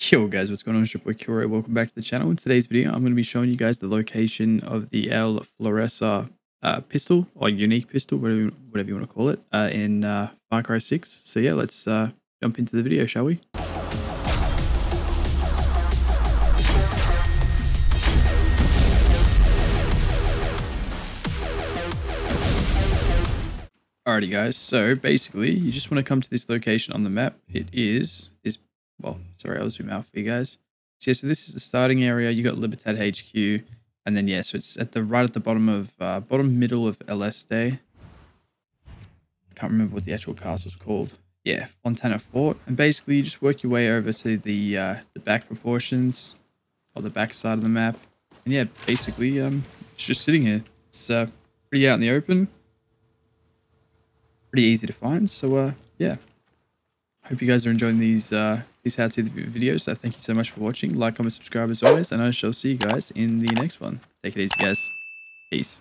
Yo guys, what's going on? It's your boy. Welcome back to the channel. In today's video, I'm going to be showing you guys the location of the El Florecer uh, pistol or unique pistol, whatever, whatever you want to call it, uh, in uh, Far Cry 6. So yeah, let's uh, jump into the video, shall we? Alrighty guys, so basically you just want to come to this location on the map. It is this, well, sorry, I'll zoom out for you guys. So yeah, so this is the starting area. You got Libertad HQ, and then yeah, so it's at the right at the bottom of, uh, bottom middle of El I Can't remember what the actual castle's called. Yeah, Fontana Fort. And basically you just work your way over to the, uh, the back proportions, or the back side of the map. And yeah, basically um, it's just sitting here. It's uh, pretty out in the open pretty easy to find. So uh, yeah, hope you guys are enjoying these uh, these how-to videos. So thank you so much for watching. Like, comment, subscribe as always, and I shall see you guys in the next one. Take it easy, guys. Peace.